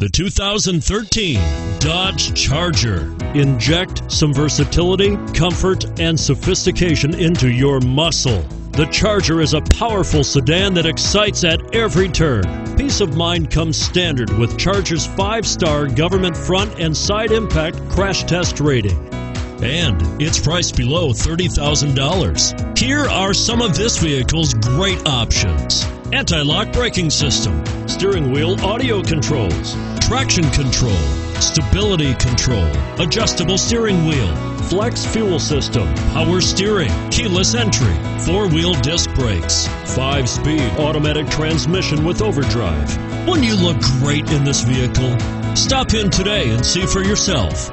The 2013 Dodge Charger. Inject some versatility, comfort, and sophistication into your muscle. The Charger is a powerful sedan that excites at every turn. Peace of mind comes standard with Charger's five star government front and side impact crash test rating. And it's priced below $30,000. Here are some of this vehicle's great options anti lock braking system, steering wheel audio controls, traction control, stability control, adjustable steering wheel, flex fuel system, power steering, keyless entry, four wheel disc brakes, five speed automatic transmission with overdrive. Wouldn't you look great in this vehicle? Stop in today and see for yourself.